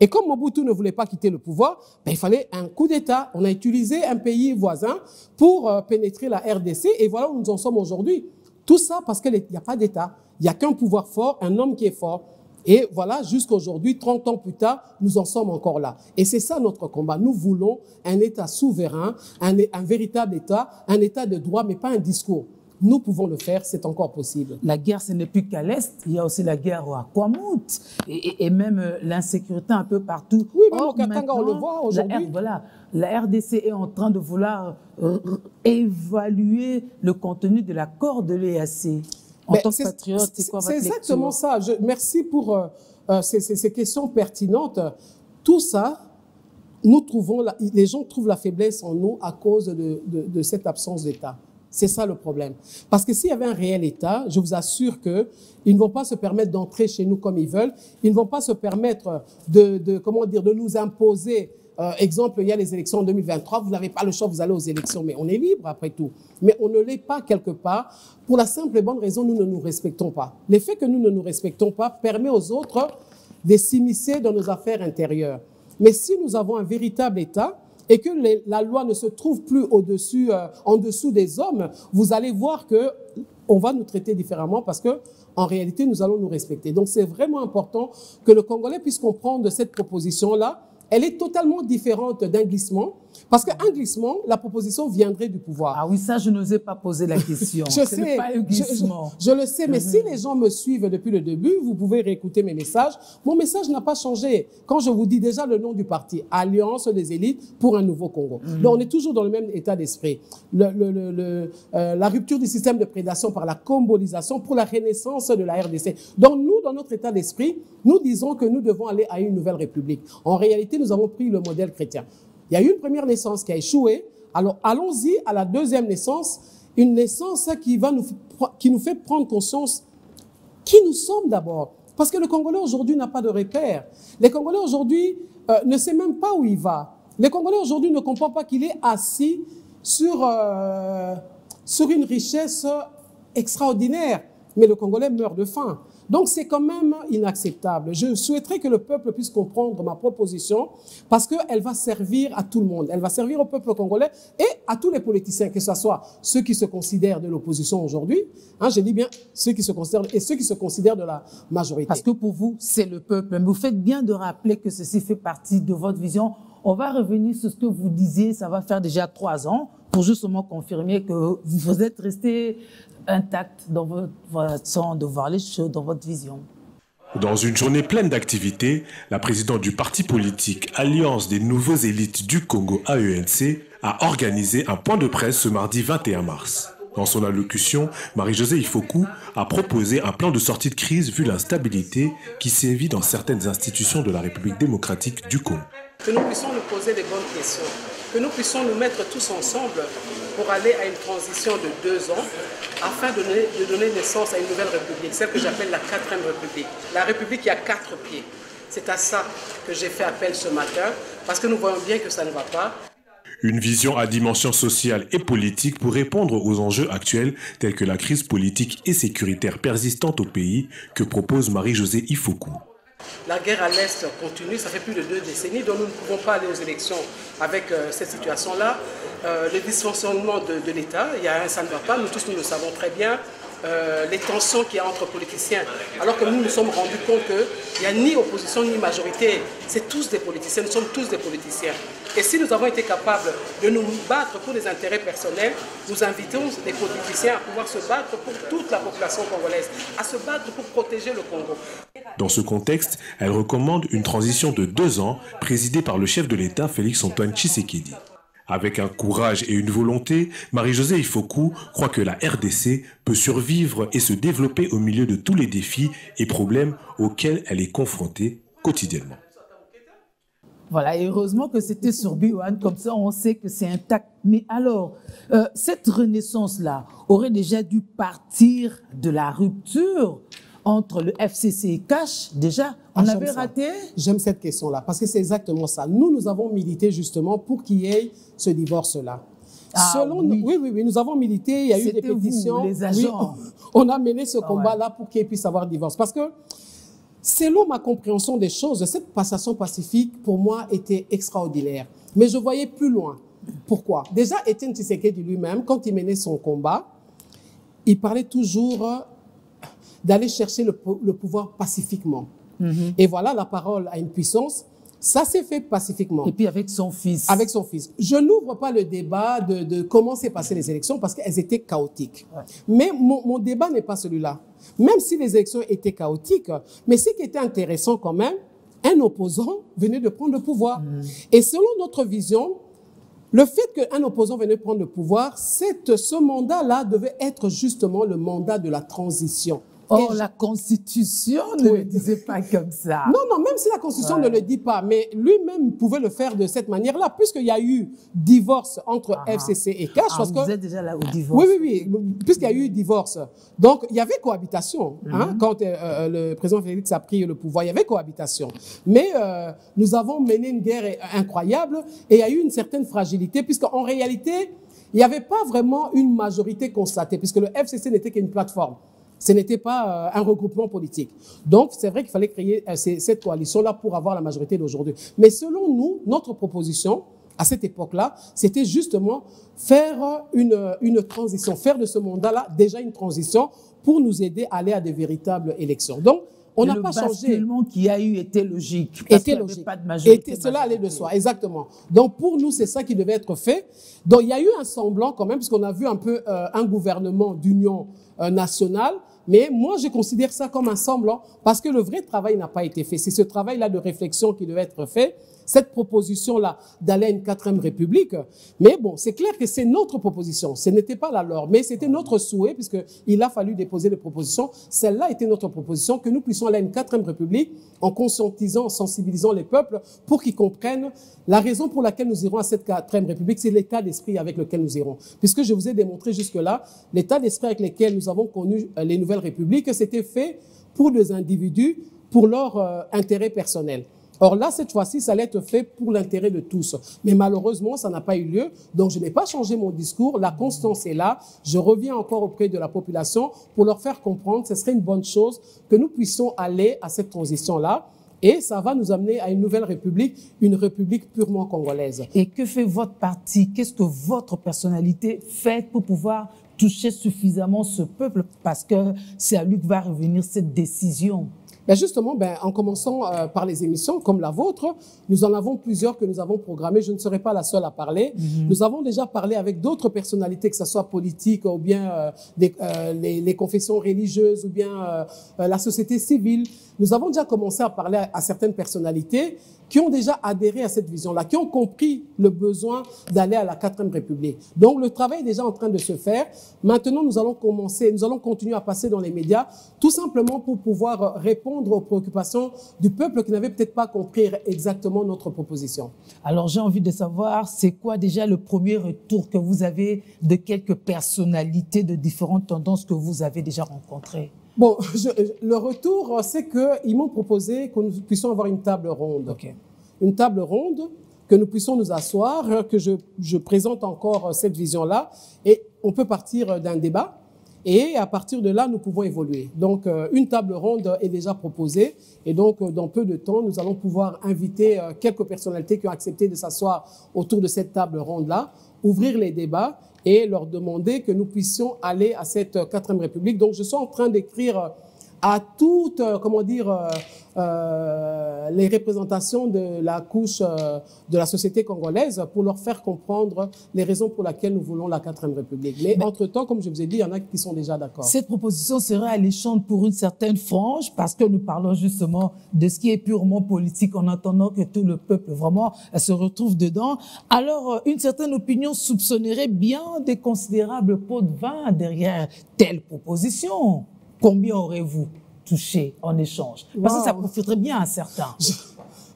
Et comme Mobutu ne voulait pas quitter le pouvoir, ben, il fallait un coup d'État. On a utilisé un pays voisin pour euh, pénétrer la RDC et voilà où nous en sommes aujourd'hui. Tout ça parce qu'il n'y a pas d'État. Il n'y a qu'un pouvoir fort, un homme qui est fort. Et voilà, jusqu'à aujourd'hui, 30 ans plus tard, nous en sommes encore là. Et c'est ça notre combat. Nous voulons un État souverain, un, un véritable État, un État de droit, mais pas un discours. Nous pouvons le faire, c'est encore possible. La guerre, ce n'est plus qu'à l'Est, il y a aussi la guerre à Kwamout et, même euh, l'insécurité un peu partout. Oui, même au Katanga, on le voit aujourd'hui. Voilà, la RDC est en train de vouloir euh, évaluer le contenu de l'accord de l'EAC. En tant que patriote, c'est quoi C'est exactement ça. Je, merci pour euh, ces, ces, ces questions pertinentes. Tout ça, nous trouvons, les gens trouvent la faiblesse en nous à cause de, de, cette absence d'État. C'est ça le problème. Parce que s'il y avait un réel État, je vous assure que ils ne vont pas se permettre d'entrer chez nous comme ils veulent. Ils ne vont pas se permettre de, de comment dire, de nous imposer euh, exemple, il y a les élections en 2023, vous n'avez pas le choix, vous allez aux élections, mais on est libre après tout. Mais on ne l'est pas quelque part pour la simple et bonne raison, nous ne nous respectons pas. L'effet que nous ne nous respectons pas permet aux autres de s'immiscer dans nos affaires intérieures. Mais si nous avons un véritable État et que la loi ne se trouve plus au-dessus, euh, en dessous des hommes, vous allez voir que on va nous traiter différemment parce que en réalité, nous allons nous respecter. Donc, c'est vraiment important que le Congolais puisse comprendre cette proposition-là elle est totalement différente d'un glissement. Parce qu'un glissement, la proposition viendrait du pouvoir. Ah oui, ça, je n'osais pas poser la question. je sais. Pas un glissement. Je, le sais, mais si mhm. les gens me suivent depuis le début, vous pouvez réécouter mes messages. Mon message n'a pas changé. Quand je vous dis déjà le nom du parti, Alliance des élites pour un nouveau Congo. Mhm. Donc, on est toujours dans le même état d'esprit. Le, euh, la rupture du système de prédation par la combolisation pour la renaissance de la RDC. Donc, nous, dans notre état d'esprit, nous disons que nous devons aller à une nouvelle république. En réalité, nous avons pris le modèle chrétien. Il y a eu une première naissance qui a échoué. Alors allons-y à la deuxième naissance, une naissance qui, va nous, qui nous fait prendre conscience qui nous sommes d'abord. Parce que le Congolais aujourd'hui n'a pas de repère. Les Congolais aujourd'hui euh, ne sait même pas où il va. Les Congolais aujourd'hui ne comprennent pas qu'il est assis sur, euh, sur une richesse extraordinaire. Mais le Congolais meurt de faim. Donc c'est quand même inacceptable. Je souhaiterais que le peuple puisse comprendre ma proposition parce qu'elle va servir à tout le monde. Elle va servir au peuple congolais et à tous les politiciens, que ce soit ceux qui se considèrent de l'opposition aujourd'hui, hein, je dis bien ceux qui se considèrent et ceux qui se considèrent de la majorité. Parce que pour vous, c'est le peuple. Vous faites bien de rappeler que ceci fait partie de votre vision. On va revenir sur ce que vous disiez, ça va faire déjà trois ans pour justement confirmer que vous êtes resté intact dans votre façon de voir les choses, dans votre vision. Dans une journée pleine d'activités, la présidente du parti politique Alliance des nouveaux élites du Congo AENC a organisé un point de presse ce mardi 21 mars. Dans son allocution, Marie-Josée Ifoku a proposé un plan de sortie de crise vu l'instabilité qui sévit dans certaines institutions de la République démocratique du Congo. Que nous puissions nous poser des bonnes questions, que nous puissions nous mettre tous ensemble pour aller à une transition de deux ans afin de donner, de donner naissance à une nouvelle république, celle que j'appelle la quatrième république. La république qui a quatre pieds. C'est à ça que j'ai fait appel ce matin, parce que nous voyons bien que ça ne va pas. Une vision à dimension sociale et politique pour répondre aux enjeux actuels tels que la crise politique et sécuritaire persistante au pays que propose Marie-Josée Ifoku. La guerre à l'Est continue, ça fait plus de deux décennies, donc nous ne pouvons pas aller aux élections avec euh, cette situation-là. Euh, le dysfonctionnement de, l'État, a un, ça ne va pas, nous tous nous le savons très bien. Euh, les tensions qu'il y a entre politiciens, alors que nous nous sommes rendus compte qu'il n'y a ni opposition ni majorité, c'est tous des politiciens, nous sommes tous des politiciens. Et si nous avons été capables de nous battre pour des intérêts personnels, nous invitons les politiciens à pouvoir se battre pour toute la population congolaise, à se battre pour protéger le Congo. Dans ce contexte, elle recommande une transition de deux ans présidée par le chef de l'État Félix-Antoine Tshisekedi. Avec un courage et une volonté, Marie-Josée Ifoku croit que la RDC peut survivre et se développer au milieu de tous les défis et problèmes auxquels elle est confrontée quotidiennement. Voilà, heureusement que c'était sur Biwan, comme ça on sait que c'est intact. Mais alors, euh, cette renaissance-là aurait déjà dû partir de la rupture entre le FCC et Cash, déjà, on ah, avait raté J'aime cette question-là, parce que c'est exactement ça. Nous, nous avons milité justement pour qu'il y ait ce divorce-là. Ah, Selon oui. Nous, oui, oui, oui, nous avons milité, il y a eu des pétitions. les agents. on, a mené ce ah, combat-là pour qu'il puisse avoir divorce. Parce que, selon ma compréhension des choses, cette passation pacifique, pour moi, était extraordinaire. Mais je voyais plus loin. Pourquoi? Déjà, Étienne Tshisekedi lui-même, quand il menait son combat, il parlait toujours d'aller chercher le, pouvoir pacifiquement. Mhm. Et voilà, la parole a une puissance. Ça s'est fait pacifiquement. Et puis avec son fils. Avec son fils. Je n'ouvre pas le débat de, comment s'est passé les élections parce qu'elles étaient chaotiques. Mais mon, débat n'est pas celui-là. Même si les élections étaient chaotiques, mais ce qui était intéressant quand même, un opposant venait de prendre le pouvoir. Mhm. Et selon notre vision, le fait qu'un opposant venait prendre le pouvoir, ce mandat-là devait être justement le mandat de la transition. Oh, la Constitution ne le disait pas comme ça. Non, non, même si la Constitution ne le dit pas, mais lui-même pouvait le faire de cette manière-là, puisqu'il y a eu divorce entre ah. FCC et Cash. Ah, vous êtes déjà là au divorce. Oui, oui, oui, puisqu'il y a eu divorce. Donc, il y avait cohabitation. hein, mhm. quand euh, euh, le président Félix a pris le pouvoir, il y avait cohabitation. Mais euh, nous avons mené une guerre incroyable et il y a eu une certaine fragilité, puisqu'en réalité, il n'y avait pas vraiment une majorité constatée, puisque le FCC n'était qu'une plateforme. Ce n'était pas euh, un regroupement politique. Donc, c'est vrai qu'il fallait créer euh, cette coalition-là pour avoir la majorité d'aujourd'hui. Mais selon nous, notre proposition, à cette époque-là, c'était justement faire une, une transition, faire de ce mandat-là déjà une transition pour nous aider à aller à des véritables élections. Donc, on n'a pas changé. Le qui a eu était logique. était logique. Pas de majorité, cela allait de soi, exactement. Donc pour nous, c'est ça qui devait être fait. Donc il y a eu un semblant quand même, parce qu'on a vu un peu euh, un gouvernement d'union nationale mais moi, je considère ça comme un semblant parce que le vrai travail n'a pas été fait. C'est ce travail-là de réflexion qui devait être fait cette proposition-là d'aller à une quatrième république. Mais bon, c'est clair que c'est notre proposition. Ce n'était pas la leur, mais c'était notre souhait puisqu'il a fallu déposer des propositions. Celle-là était notre proposition, que nous puissions aller à une quatrième république en conscientisant, en sensibilisant les peuples pour qu'ils comprennent la raison pour laquelle nous irons à cette quatrième république, c'est l'état d'esprit avec lequel nous irons. Puisque je vous ai démontré jusque-là, l'état d'esprit avec lequel nous avons connu euh, les nouvelles républiques, c'était fait pour des individus, pour leur euh, intérêt personnel. Or là, cette fois-ci, ça allait être fait pour l'intérêt de tous. Mais malheureusement, ça n'a pas eu lieu. Donc, je n'ai pas changé mon discours. La constance est là. Je reviens encore auprès de la population pour leur faire comprendre que ce serait une bonne chose que nous puissions aller à cette transition-là. Et ça va nous amener à une nouvelle république, une république purement congolaise. Et que fait votre parti? Qu'est-ce que votre personnalité fait pour pouvoir toucher suffisamment ce peuple? Parce que c'est à lui que va revenir cette décision. Ben justement, ben, en commençant euh, par les émissions comme la vôtre, nous en avons plusieurs que nous avons programmées. Je ne serai pas la seule à parler. Mhm. Nous avons déjà parlé avec d'autres personnalités, que ce soit politiques ou bien euh, euh, les, les, confessions religieuses ou bien la société civile. Nous avons déjà commencé à parler à certaines personnalités qui ont déjà adhéré à cette vision-là, qui ont compris le besoin d'aller à la quatrième République. Donc le travail est déjà en train de se faire. Maintenant, nous allons commencer, nous allons continuer à passer dans les médias, tout simplement pour pouvoir répondre aux préoccupations du peuple qui n'avait peut-être pas compris exactement notre proposition. Alors j'ai envie de savoir, c'est quoi déjà le premier retour que vous avez de quelques personnalités de différentes tendances que vous avez déjà rencontrées? Bon, le retour, c'est qu'ils m'ont proposé que nous puissions avoir une table ronde. Une table ronde, que nous puissions nous asseoir, que je, je présente encore cette vision-là, et on peut partir d'un débat. Et à partir de là, nous pouvons évoluer. Donc, euh, une table ronde est déjà proposée. Et donc, euh, dans peu de temps, nous allons pouvoir inviter euh, quelques personnalités qui ont accepté de s'asseoir autour de cette table ronde-là, ouvrir les débats et leur demander que nous puissions aller à cette quatrième république. Donc, je suis en train d'écrire à toutes, euh, comment dire, euh, euh, les représentations de la couche euh, de la société congolaise pour leur faire comprendre les raisons pour lesquelles nous voulons la quatrième république. Mais, entre-temps, comme je vous ai dit, il y en a qui sont déjà d'accord. Cette proposition serait alléchante pour une certaine frange parce que nous parlons justement de ce qui est purement politique en attendant que tout le peuple vraiment se retrouve dedans. Alors, une certaine opinion soupçonnerait bien des considérables pots de vin derrière telle proposition combien aurez-vous touché en échange? Parce que ça profiterait bien à certains.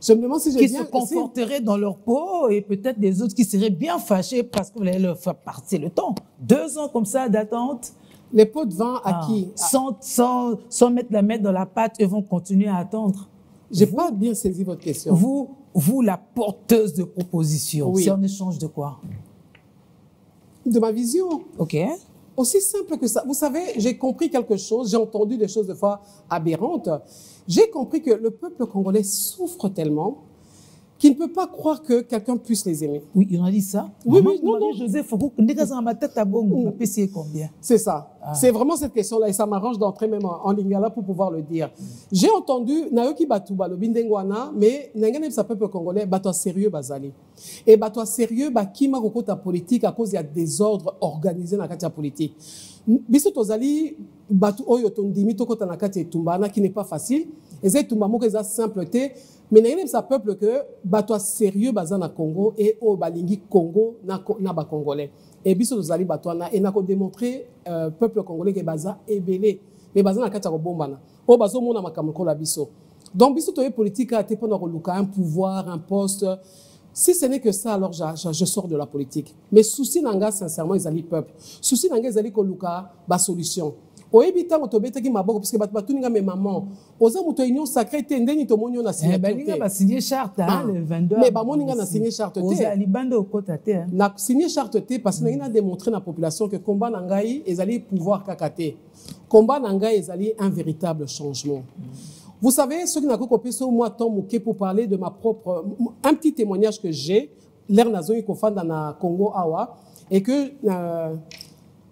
Je, me demande si Qui se conforteraient dans leur peau et peut-être des autres qui seraient bien fâchés parce que vous allez leur faire partir le temps. Deux ans comme ça d'attente? Les pots de vin à ah. qui? Sans, sans, sans, mettre la main dans la pâte, ils vont continuer à attendre? J'ai pas bien saisi votre question. Vous, vous la porteuse de proposition, c'est en échange de quoi? De ma vision. OK. Aussi simple que ça. Vous savez, j'ai compris quelque chose, j'ai entendu des choses de fois aberrantes. J'ai compris que le peuple congolais souffre tellement qu'il ne peut pas croire que quelqu'un puisse les aimer. Oui, il en a dit ça. Oui, oui, non, non. Joseph, bon, combien? C'est ça. Ah. C'est vraiment cette question-là et ça m'arrange d'entrer même en, lingala pour pouvoir le dire. J'ai entendu Naoki Batuba, le Bindengwana, mais Nangane sa peuple congolais, bato sérieux bazali. Et bato sérieux, ba kima ta politique à cause il y a des ordres organisés dans la politique. Biso tozali batu oyo tondimi tokota na kati etumba qui n'est pas facile. Eza etumba moko eza simple te mais na sa peuple que bato sérieux baza na Congo et au balingi Congo na na ba congolais et biso tozali bato wana et na ko démontrer euh, peuple congolais que baza ebelé mais baza na kati ya kobombana. Oyo bazomona makambo lokola biso. Donc biso toye politique ate mpona koluka un pouvoir un poste si ce n'est que ça alors je, je, je sors de la politique. Mais souci na nga sincèrement ezali peuple. Souci na nga ezali koluka basolution oyebi ntango tobetaki maboko parceke bato batuninga me maman. Oza moto ya union sacré te ndeni tomoni yo na Eh, balinga basigné charte hein, Ah. le 22 Mais bamoni nga na signé charte te. ozali banda okota te hein. na signé charte te parce que nangi na démontré na population que combat na ngai ezali pouvoir kaka te. Combat na ngai ezali un véritable changement vous savez kopesa mwa temps moke pour parler de ma propre un petit témoignage que j'ai lere nazongi kofanda na congo awa et que euh,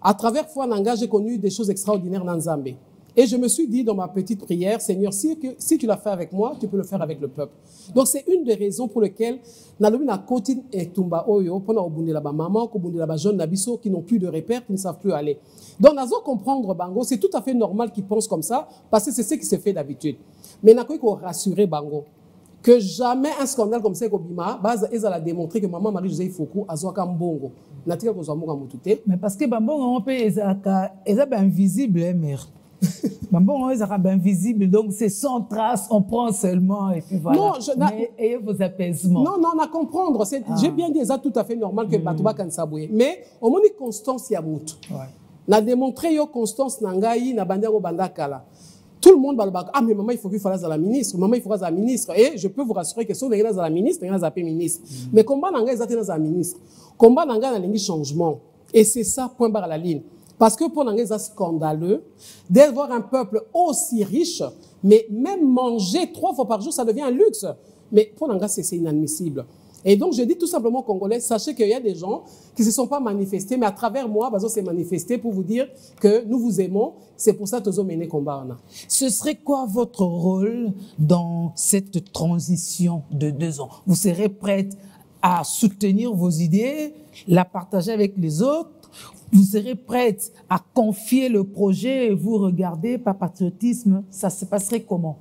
à travers foi na j'ai connu des choses extraordinaires na nzambe et je me suis dit dans ma petite prière, Seigneur, si, que, si tu l'as fait avec moi, tu peux le faire avec le peuple. Donc c'est une des raisons pour lesquelles nalobi na koti et tumba oyo pona obundela ba maman, ko bundela ba jeunes nabiso qui n'ont plus de repères, qui ne savent plus aller. Donc nazo comprendre bango, c'est tout à fait normal qu'ils pensent comme ça parce que c'est ce qui se fait d'habitude. Mais nakoki ko rassurer bango que jamais un scandale comme ça kobima base ezala démontrer que maman Marie-Josée Foucault azwaka mbongo. Natika kozwa mbongo mutu te. mais parce que bambongo mpe ezalaka eza hein, mère bambongo ezalaka bainvisible donc c'est sans trace on prend seulement et puis voilà Non, je- mais ayez vos apaisements Non, non, à comprendre. C'est- J'ai bien dit, ça tout à fait normal que Batouba kanisa boye. Mais au moins constance ya mutu. Ouais. Na démontré yo constance na ngai na banda ko banda kala. Tout le monde balobaka ah mais maman il faut qu'il fasse la ministre, maman il faut la ministre et je peux vous rassurer que si on est la ministre, on est ministre. Mais combat na ngai ezate na za ministre. Combat na ngai na lingi changement. Et c'est ça point barre à la ligne. Parce que pour ngai c'est scandaleux d'avoir un peuple aussi riche mais même manger trois fois par jour ça devient un luxe. Mais pour ngai c'est inadmissible. Et donc, je dis tout simplement aux Congolais, sachez qu'il y a des gens qui ne se sont pas manifestés, mais à travers moi, Bazo s'est manifesté pour vous dire que nous vous aimons. C'est pour ça que nous avons mené combat. Ce serait quoi votre rôle dans cette transition de deux ans? Vous serez prête à soutenir vos idées, la partager avec les autres? Vous serez prête à confier le projet et vous regarder par patriotisme Ça se passerait comment?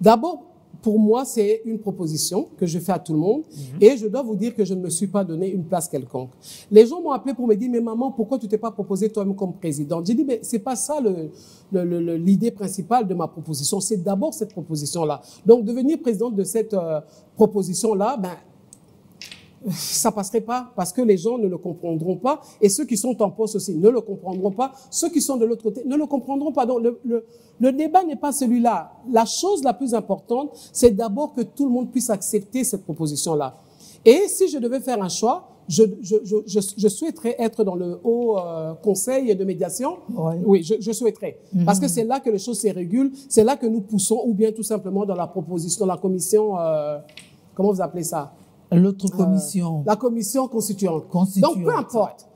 D'abord, pour moi, c'est une proposition que je fais à tout le monde. Et je dois vous dire que je ne me suis pas donné une place quelconque. Les gens m'ont appelé pour me dire, mais maman, pourquoi tu t'es pas proposé toi-même comme président J'ai dit, mais c'est pas ça le- le- le- le- l'idée principale de ma proposition. C'est d'abord cette proposition-là. Donc, devenir présidente de cette euh, proposition-là, ben, ça passerait pas parce que les gens ne le comprendront pas et ceux qui sont en poste aussi ne le comprendront pas. Ceux qui sont de l'autre côté ne le comprendront pas. Donc le, le, le débat n'est pas celui-là. La chose la plus importante, c'est d'abord que tout le monde puisse accepter cette proposition-là. Et si je devais faire un choix, je, je, je, je, souhaiterais être dans le haut euh, conseil de médiation. Ouais. Oui, je, je souhaiterais. Parce que c'est là que les choses se régulent, c'est là que nous poussons, ou bien tout simplement dans la proposition, dans la commission, euh, comment vous appelez ça? L'autre commission. la commission constituante. Constituante. Donc, peu importe.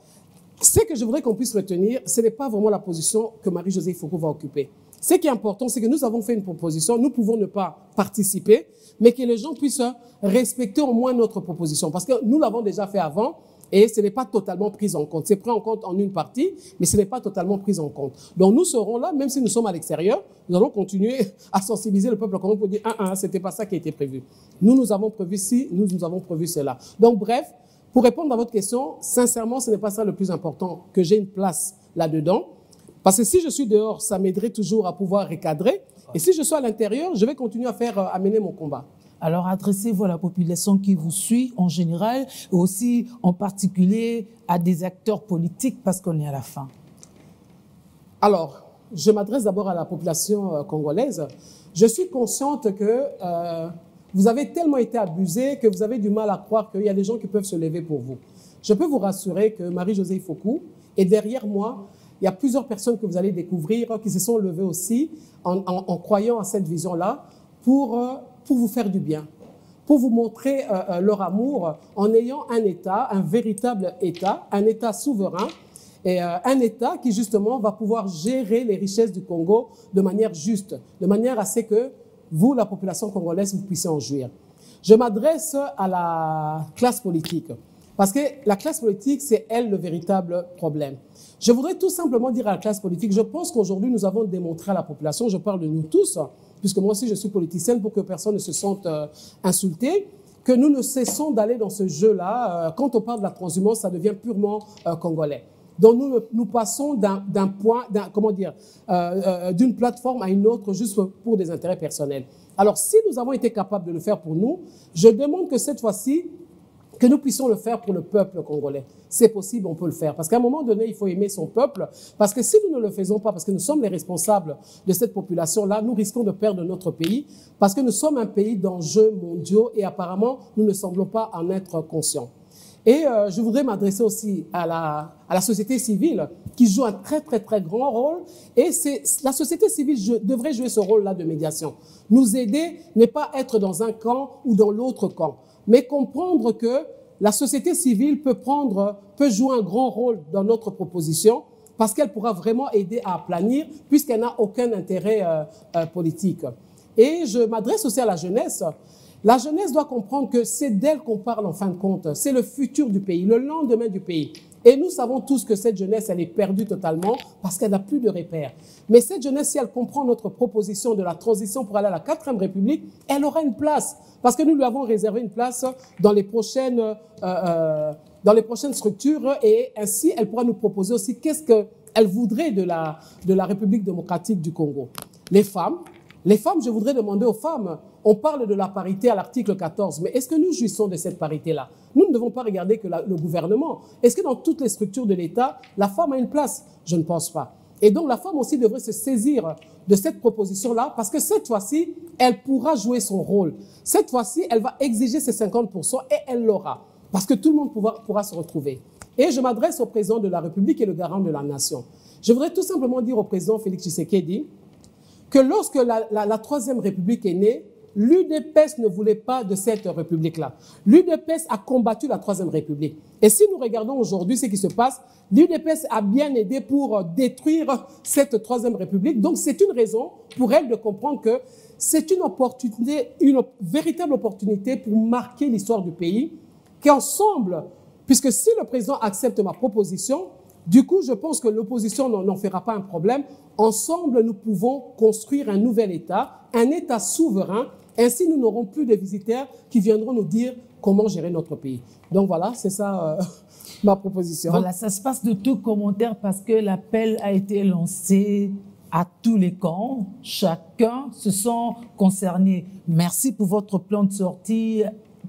Ce que je voudrais qu'on puisse retenir, ce n'est pas vraiment la position que Marie-Josée Foucault va occuper. Ce qui est important, c'est que nous avons fait une proposition, nous pouvons ne pas participer, mais que les gens puissent respecter au moins notre proposition. Parce que nous l'avons déjà fait avant, et ce n'est pas totalement pris en compte. C'est pris en compte en une partie, mais ce n'est pas totalement pris en compte. Donc nous serons là, même si nous sommes à l'extérieur, nous allons continuer à sensibiliser le peuple congolais pour dire, ah, ah, c'était pas ça qui était prévu. Nous, nous avons prévu ci, nous, nous avons prévu cela. Donc bref, pour répondre à votre question, sincèrement, ce n'est pas ça le plus important, que j'ai une place là-dedans. Parce que si je suis dehors, ça m'aiderait toujours à pouvoir recadrer. Et si je suis à l'intérieur, je vais continuer à faire, euh, à mener mon combat. Alors adressez-vous à la population qui vous suit en général et aussi en particulier à des acteurs politiques parce qu'on est à la fin. Alors, je m'adresse d'abord à la population euh, congolaise. Je suis consciente que euh, vous avez tellement été abusé que vous avez du mal à croire qu'il y a des gens qui peuvent se lever pour vous. Je peux vous rassurer que Marie-Josée Foucault est derrière moi. Il y a plusieurs personnes que vous allez découvrir qui se sont levées aussi en, en- en croyant à cette vision-là pour, euh, pour vous faire du bien, pour vous montrer euh, euh, leur amour en ayant un État, un véritable État, un État souverain et euh, un État qui justement va pouvoir gérer les richesses du Congo de manière juste, de manière à ce que vous, la population congolaise, vous puissiez en jouir. Je m'adresse à la classe politique parce que la classe politique, c'est elle le véritable problème. Je voudrais tout simplement dire à la classe politique, je pense qu'aujourd'hui nous avons démontré à la population, je parle de nous tous, puisque moi aussi je suis politicienne pour que personne ne se sente euh, insulté, que nous ne cessons d'aller dans ce jeu-là. Euh, quand on parle de la transhumance, ça devient purement euh, congolais. Donc nous, nous passons d'un point, comment dire, d'une plateforme à une autre juste pour des intérêts personnels. Alors si nous avons été capables de le faire pour nous, je demande que cette fois-ci, que nous puissions le faire pour le peuple congolais. C'est possible, on peut le faire. Parce qu'à un moment donné, il faut aimer son peuple. Parce que si nous ne le faisons pas, parce que nous sommes les responsables de cette population-là, nous risquons de perdre notre pays. Parce que nous sommes un pays d'enjeux mondiaux et apparemment, nous ne semblons pas en être conscients. Et euh, je voudrais m'adresser aussi à la, à la société civile qui joue un très très très grand rôle. Et c'est la société civile devrait jouer ce rôle-là de médiation. Nous aider n'est pas être dans un camp ou dans l'autre camp, mais comprendre que la société civile peut prendre, peut jouer un grand rôle dans notre proposition parce qu'elle pourra vraiment aider à planir puisqu'elle n'a aucun intérêt euh, euh, politique. Et je m'adresse aussi à la jeunesse. La jeunesse doit comprendre que c'est d'elle qu'on parle en fin de compte. C'est le futur du pays, le lendemain du pays. Et nous savons tous que cette jeunesse, elle est perdue totalement parce qu'elle n'a plus de repères. Mais cette jeunesse, si elle comprend notre proposition de la transition pour aller à la quatrième république, elle aura une place. Parce que nous lui avons réservé une place dans les prochaines, euh, euh, dans les prochaines structures et ainsi, elle pourra nous proposer aussi qu'est-ce qu'elle voudrait de la, de la République démocratique du Congo. Les femmes, les femmes, je voudrais demander aux femmes, on parle de la parité à l'article 14, mais est-ce que nous jouissons de cette parité-là? Nous ne devons pas regarder que le gouvernement. Est-ce que dans toutes les structures de l'État, la femme a une place? Je ne pense pas. Et donc la femme aussi devrait se saisir de cette proposition-là parce que cette fois-ci, elle pourra jouer son rôle. Cette fois-ci, elle va exiger ses 50% et elle l'aura parce que tout le monde pourra, pourra se retrouver. Et je m'adresse au président de la République et le garant de la nation. Je voudrais tout simplement dire au président Félix Tshisekedi que lorsque la, Troisième République est née, L'UDPS ne voulait pas de cette République-là. L'UDPS a combattu la Troisième République. Et si nous regardons aujourd'hui ce qui se passe, l'UDPS a bien aidé pour détruire cette Troisième République. Donc c'est une raison pour elle de comprendre que c'est une opportunité, une véritable opportunité pour marquer l'histoire du pays, qu'ensemble, puisque si le président accepte ma proposition, du coup, je pense que l'opposition n'en fera pas un problème. Ensemble, nous pouvons construire un nouvel État, un État souverain ainsi, nous n'aurons plus de visiteurs qui viendront nous dire comment gérer notre pays. Donc voilà, c'est ça euh, ma proposition. Voilà, ça se passe de tout commentaire parce que l'appel a été lancé à tous les camps. Chacun se sent concerné. Merci pour votre plan de sortie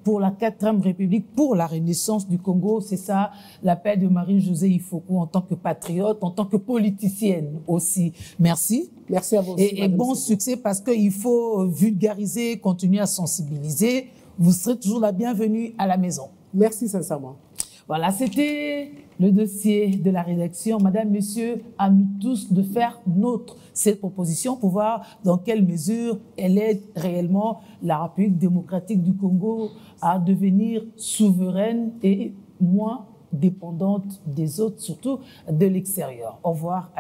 pour la quatrième République, pour la renaissance du Congo. C'est ça l'appel de Marie-Josée Ifoku en tant que patriote, en tant que politicienne aussi. Merci. Merci à vous. et, et bon succès parce qu'il faut vulgariser, continuer à sensibiliser. Vous serez toujours la bienvenue à la maison. Merci sincèrement. Voilà, c'était le dossier de la rédaction. Madame, Monsieur, à nous tous de faire notre cette proposition pour voir dans quelle mesure elle aide réellement la République démocratique du Congo à devenir souveraine et moins dépendante des autres, surtout de l'extérieur. Au revoir.